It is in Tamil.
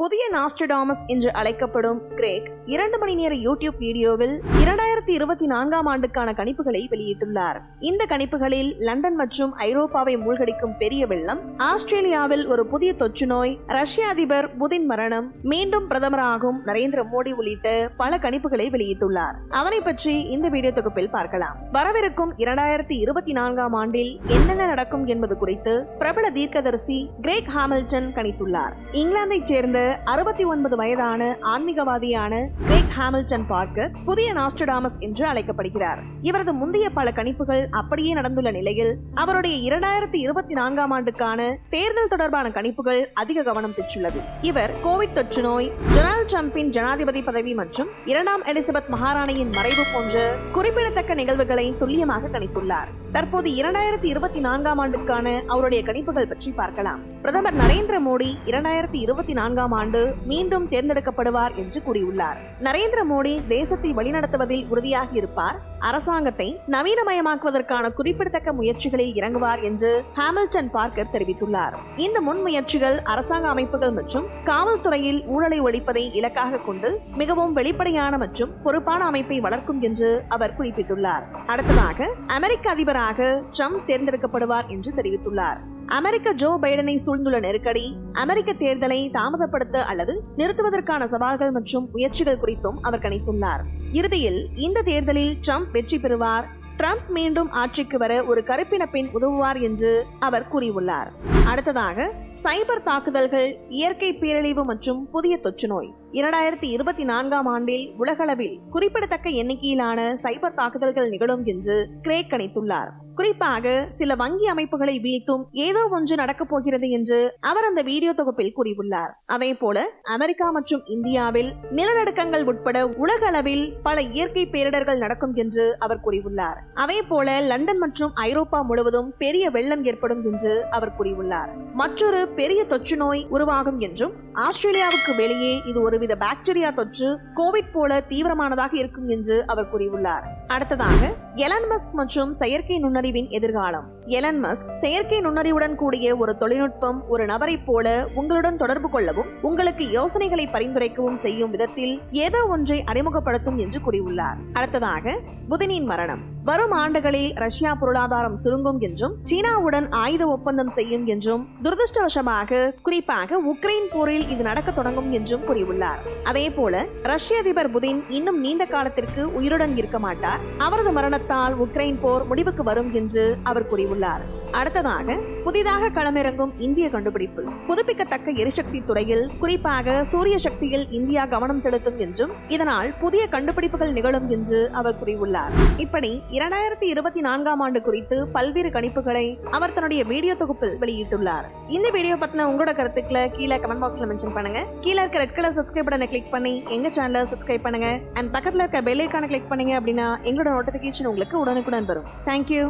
புதிய நாஸ்டடாமஸ் என்று அழைக்கப்படும் கிரேக் இரண்டு மணி நேர யூடியூப் வீடியோவில் இரண்டாயிரத்தி இருபத்தி நான்காம் ஆண்டுக்கான கணிப்புகளை வெளியிட்டுள்ளார். இந்த கணிப்புகளில் லண்டன் மற்றும் ஐரோப்பாவை மூழ்கடிக்கும் பெரிய வெள்ளம் ஆஸ்திரேலியாவில் ஒரு புதிய தொற்று நோய் ரஷ்ய அதிபர் புதின் மரணம் மீண்டும் பிரதமராகும் நரேந்திர மோடி உள்ளிட்ட பல கணிப்புகளை வெளியிட்டுள்ளார். அதனை பற்றி இந்த வீடியோ தொகுப்பில் பார்க்கலாம். வரவிருக்கும் இரண்டாயிரத்தி இருபத்தி நான்காம் ஆண்டில் என்னென்ன நடக்கும் என்பது குறித்து பிரபல தீர்க்கதரிசி கிரேக் ஹாமில்டன் கணித்துள்ளார். இங்கிலாந்தைச் சேர்ந்த அறுபத்தி ஒன்பது வயதான ஆன்மீகவாதியான கிரேக் ஹாமில்டன் பார்க்கர் புதிய நாஸ்டடாமஸ் என்று அழைக்கப்படுகிறார். இவரது முந்தைய பல கணிப்புகள் அப்படியே நடந்துள்ள நிலையில் அவருடைய இரண்டாயிரத்தி இருபத்தி நான்காம் ஆண்டுக்கான தேர்தல் தொடர்பான கணிப்புகள் அதிக கவனம் பெற்றுள்ளது. இவர் கோவிட் தொற்று நோய் டொனால்டு டிரம்பின் ஜனாதிபதி பதவி மற்றும் இரண்டாம் எலிசபெத் மகாராணியின் மறைவு போன்ற குறிப்பிடத்தக்க நிகழ்வுகளை துல்லியமாக கணித்துள்ளார். தற்போது இரண்டாயிரத்தி இருபத்தி நான்காம் ஆண்டுக்கான அவருடைய கணிப்புகள் பற்றி பார்க்கலாம். பிரதமர் நரேந்திர மோடி இரண்டாயிரத்தி இருபத்தி நான்காம் ஆண்டு மீண்டும் தேர்ந்தெடுக்கப்படுவார் என்று கூறியுள்ளார். நரேந்திர நரேந்திர மோடி தேசத்தை வழிநடத்துவதில் உறுதியாக இருப்பார் அரசாங்கத்தை நவீனமயமாக்குவதற்கான குறிப்பிடத்தக்க முயற்சிகளில் இறங்குவார் என்று ஹாமில்டன் பார்க்கர் தெரிவித்துள்ளார். இந்த முன்முயற்சிகள் அரசாங்க அமைப்புகள் மற்றும் காவல்துறையில் ஊழலை ஒழிப்பதை இலக்காக கொண்டு மிகவும் வெளிப்படையான மற்றும் பொறுப்பான அமைப்பை வளர்க்கும் என்று அவர் குறிப்பிட்டுள்ளார். அடுத்ததாக அமெரிக்க அதிபராக ட்ரம்ப் தேர்ந்தெடுக்கப்படுவார் என்று தெரிவித்துள்ளார். அமெரிக்க ஜோ பைடனை சூழ்ந்துள்ள நெருக்கடி அமெரிக்க தேர்தலை தாமதப்படுத்த அல்லது நிறுத்துவதற்கான சவால்கள் மற்றும் முயற்சிகள் குறித்தும் அவர் கணித்துள்ளார். இறுதியில் இந்த தேர்தலில் ட்ரம்ப் வெற்றி பெறுவார். ட்ரம்ப் மீண்டும் ஆட்சிக்கு வர ஒரு கருப்பின பெண் உதவுவார் என்று அவர் கூறியுள்ளார். அடுத்ததாக சைபர் தாக்குதல்கள் இயற்கை பேரழிவு மற்றும் புதிய தொற்று நோய் இரண்டாயிரத்தி இருபத்தி நான்காம் ஆண்டில் உலகளவில் குறிப்பிடத்தக்க எண்ணிக்கையிலான சைபர் தாக்குதல்கள் நிகழும் என்று கிரேக் கணித்துள்ளார் குறிப்பாக சில வங்கி அமைப்புகளை வீழ்த்தும் ஏதோ ஒன்று நடக்கப் போகிறது என்று அவர் அந்த வீடியோ தொகுப்பில் கூறியுள்ளார். அதே போல அமெரிக்கா மற்றும் இந்தியாவில் நிலநடுக்கங்கள் உட்பட உலக அளவில் பல இயற்கை பேரிடர்கள் நடக்கும் என்று அவர் கூறியுள்ளார். அதே போல லண்டன் மற்றும் ஐரோப்பா முழுவதும் பெரிய வெள்ளம் ஏற்படும் என்று அவர் கூறியுள்ளார். மற்றொரு பெரிய தொற்று நோய் உருவாகும் என்றும் ஆஸ்திரேலியாவுக்கு வெளியே இது ஒருவித பாக்டீரியா தொற்று கோவிட் போல தீவிரமானதாக இருக்கும் என்று அவர் கூறியுள்ளார். அடுத்ததாக எலன் மஸ்க் மற்றும் செயற்கை நுண்ணறிவின் எதிர்காலம். எலன் மஸ்க் செயற்கை நுண்ணறிவுடன் கூடிய ஒரு தொழில்நுட்பம் ஒரு நபரைப் போல உங்களுடன் தொடர்பு கொள்ளவும் உங்களுக்கு யோசனைகளை பரிந்துரைக்கவும் செய்யும் விதத்தில் ஏதோ ஒன்றை அறிமுகப்படுத்தும் என்று கூறியுள்ளார். அடுத்ததாக புதினின் மரணம். வரும் ஆண்டுகளில் ரஷ்யா பொருளாதாரம் சுருங்கும் என்றும் சீனாவுடன் ஆயுத ஒப்பந்தம் செய்யும் என்றும் துரதிருஷ்டவசமாக குறிப்பாக உக்ரைன் போரில் இது நடக்க தொடங்கும் என்றும் கூறியுள்ளார். அதே போல ரஷ்ய அதிபர் புதின் இன்னும் நீண்ட காலத்திற்கு உயிருடன் இருக்க மாட்டார். அவரது மரணத்தால் உக்ரைன் போர் முடிவுக்கு வரும் என்று அவர் கூறியுள்ளார். அடுத்ததாக புதிதாக களமிறங்கும் இந்திய கண்டுபிடிப்பு. புதுப்பிக்கத்தக்க எரிசக்தி துறையில் குறிப்பாக சூரிய சக்தியில் இந்தியா கவனம் செலுத்தும் என்றும் இதனால் புதிய கண்டுபிடிப்புகள் நிகழும் என்று அவர் கூறியுள்ளார். இப்படி இரண்டாயிரத்தி இருபத்தி நான்காம் ஆண்டு குறித்து பல்வேறு கணிப்புகளை அவர் தன்னுடைய வீடியோ தொகுப்பில் வெளியிட்டுள்ளார். இந்த வீடியோ பத்தின உங்களோட கருத்துக்களை கீழே கமெண்ட் பாக்ஸ்ல மென்ஷன் பண்ணுங்க. கீழே இருக்க ரெட் கலர் சப்ஸ்கிரைப் பட்டனை கிளிக் பண்ணி எங்க சேனலை சப்ஸ்கிரைப் பண்ணுங்க. அண்ட் பக்கத்துல இருக்க பெல் ஐக்கான கிளிக் பண்ணீங்க அப்படின்னா எங்களோட நோட்டிபிகேஷன் உங்களுக்கு உடனுக்குடன் வரும். தேங்க்யூ